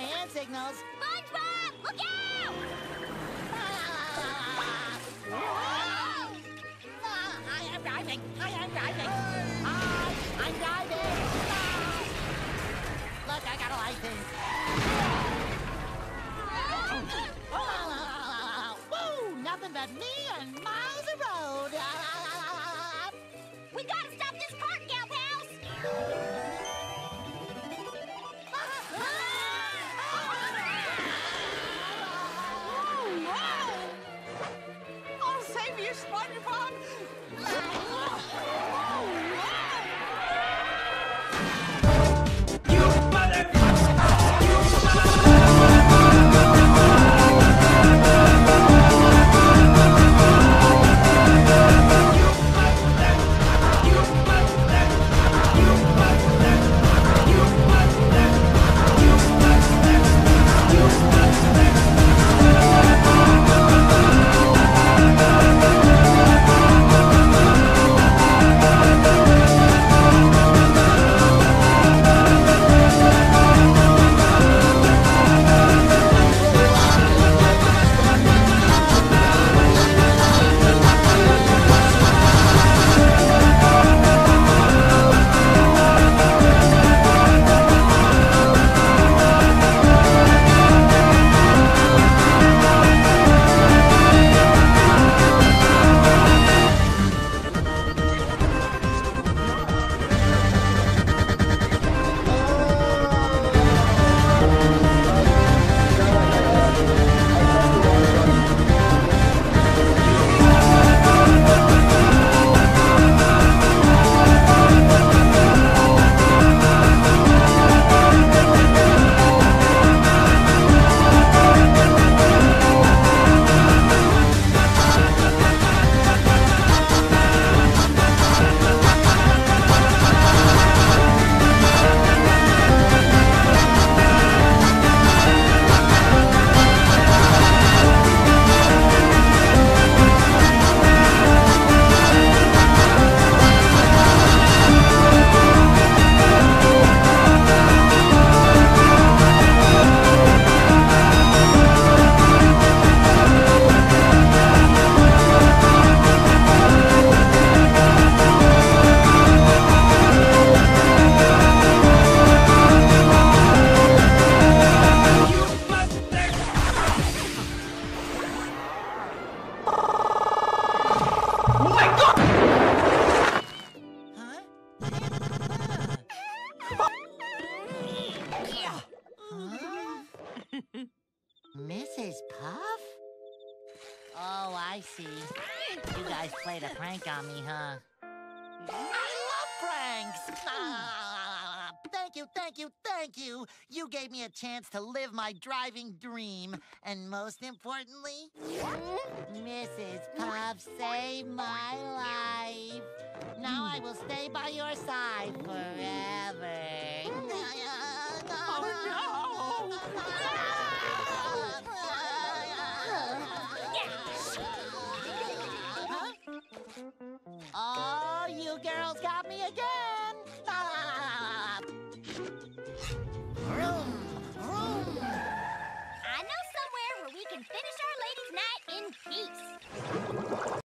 hand signals. SpongeBob, look out! Ah, I am driving. I am driving. I, I'm driving. Ah. Look, I got a license. Ah, Woo! Nothing but me and miles of road. Ah. We gotta stop this cart, Gal Pals! You, SpongeBob! Mrs. Puff? Oh, I see. You guys played a prank on me, huh? I love pranks! Ah, thank you, thank you, thank you! You gave me a chance to live my driving dream. And most importantly, Mrs. Puff saved my life. Now I will stay by your side forever. Oh, you girls got me again!